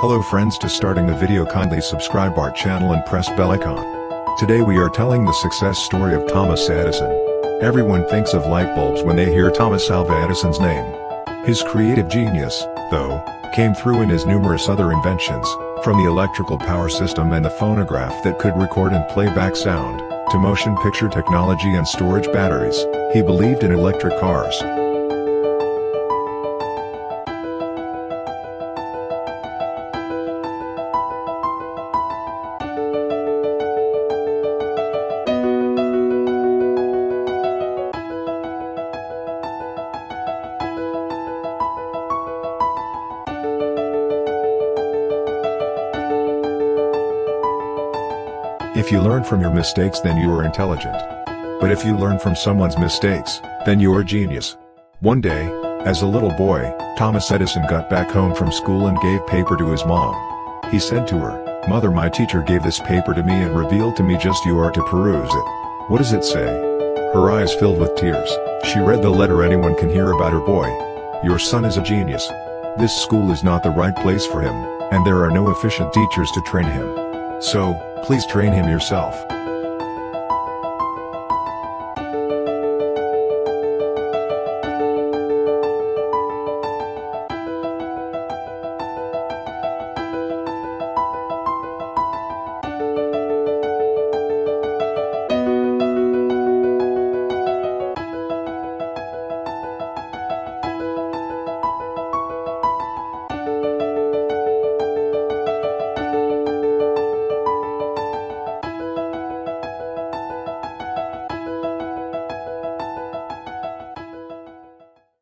Hello friends to starting the video kindly subscribe our channel and press bell icon. Today we are telling the success story of Thomas Edison. Everyone thinks of light bulbs when they hear Thomas Alva Edison's name. His creative genius, though, came through in his numerous other inventions, from the electrical power system and the phonograph that could record and play back sound, to motion picture technology and storage batteries, he believed in electric cars. If you learn from your mistakes then you are intelligent. But if you learn from someone's mistakes, then you are genius. One day, as a little boy, Thomas Edison got back home from school and gave paper to his mom. He said to her, Mother my teacher gave this paper to me and revealed to me just you are to peruse it. What does it say? Her eyes filled with tears, she read the letter anyone can hear about her boy. Your son is a genius. This school is not the right place for him, and there are no efficient teachers to train him. So, please train him yourself.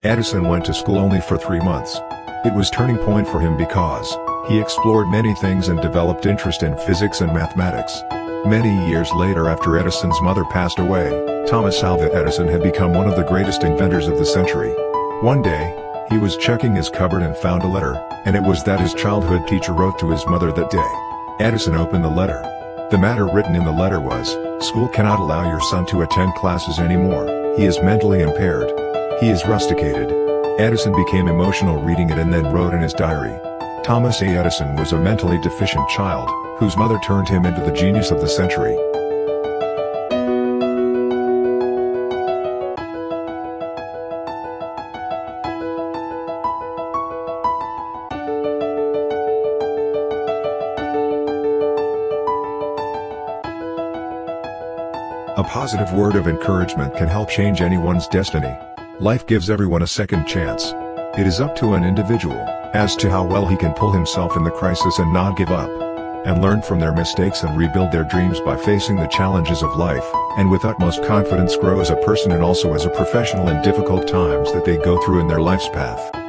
Edison went to school only for three months. It was turning point for him because, he explored many things and developed interest in physics and mathematics. Many years later after Edison's mother passed away, Thomas Alva Edison had become one of the greatest inventors of the century. One day, he was checking his cupboard and found a letter, and it was that his childhood teacher wrote to his mother that day. Edison opened the letter. The matter written in the letter was, School cannot allow your son to attend classes anymore, he is mentally impaired. He is rusticated. Edison became emotional reading it and then wrote in his diary. Thomas A. Edison was a mentally deficient child, whose mother turned him into the genius of the century. A positive word of encouragement can help change anyone's destiny. Life gives everyone a second chance. It is up to an individual, as to how well he can pull himself in the crisis and not give up. And learn from their mistakes and rebuild their dreams by facing the challenges of life, and with utmost confidence grow as a person and also as a professional in difficult times that they go through in their life's path.